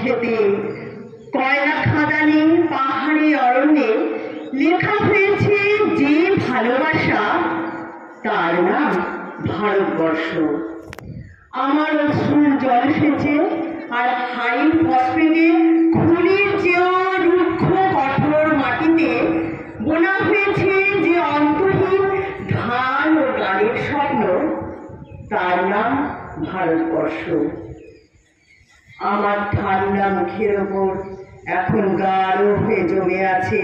খেতে কয়লা খাদানে, পাহাড়ি, অরণ্যে লেখা হয়েছে যে ভালোবাসা, তার নাম ভারতবর্ষ। আমার অশ্রুর জল সেচে আর হাই ফসফেটে খুলির চেয়েও রুক্ষ কঠোর মাটিতে বোনা হয়েছে যে অন্তহীন ধান ও গানের স্বপ্ন, তার নাম ভারতবর্ষ। আমার ঠান্ডা মুখের ওপর এখন গাঢ় হয়ে জমে আছে।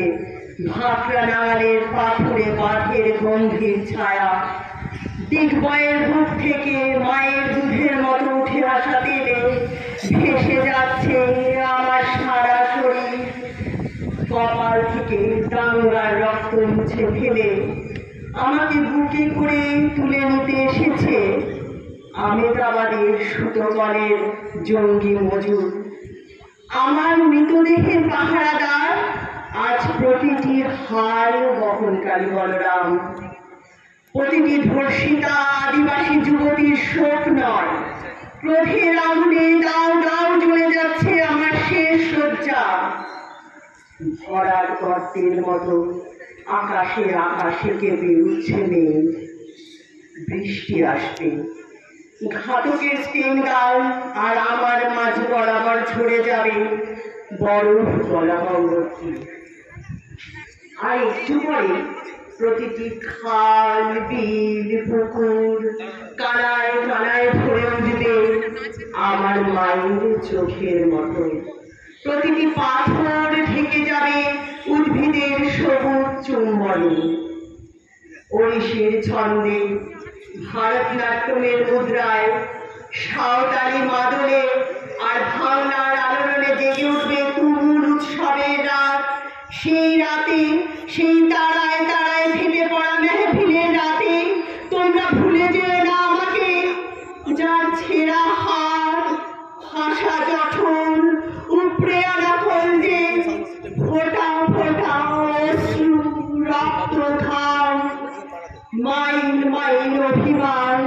ভাকরা নাগালের পাথরে পাথের গম্ভীর ছায়া। দিগ্বয়ের বুক থেকে মায়ের দুধের মতো উঠে আসা তেলে ভেসে যাচ্ছে আমার সারা শরীর। কপাল থেকে দাঙ্গার রক্ত মুছে ফেলে। আমাকে বুকে করে তুলে নিতে এসেছে। আমেদাবাদের সুতোকলের জঙ্গি মজুর। আমার মৃতদেহের পাহারাদার, আজ প্রতিটি হার বহনকারী বলরাম। প্রতিটি ধর্ষিতা আদিবাসী যুবতীর শোক নয়। ক্রোধের আগুনে দাও দাও জ্বলে যাচ্ছে আমার শেষ শয্যা ভরার গর্তের মতো আকাশে আকাশে কেঁপে উঠছে মেঘ। বৃষ্টি আসবে। ঘাতকের স্টিমগাল আর আমার মাঝ বরাবর ঝরে যাবে। বরফ গঙ্গোত্রী আর একটু পরে প্রতিটি খাল, বিল, পুকুর কানায় কানায় ভরে উঠবে আমার মায়ের চোখের মতো। প্রতিটি পাথর ঢেকে যাবে উদ্ভিদের সবুজ চুম্বনে। ওড়িশের ছন্দে ভারতনাট্যমের মুদ্রায় সাঁওতালি মাদলে আর ভাঙনার আলোড়নে জেগে উঠবে তুমুল উৎসবের রাত। সেই রাতে সেই তারায় অভিমান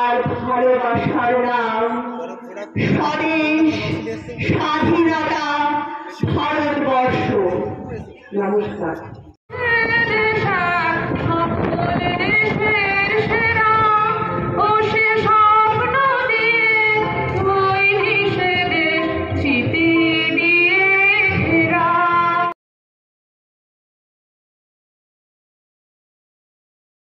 আর ভালোবাসার নাম স্বদেশ স্বাধীনতা ভারতবর্ষ। নমস্কার।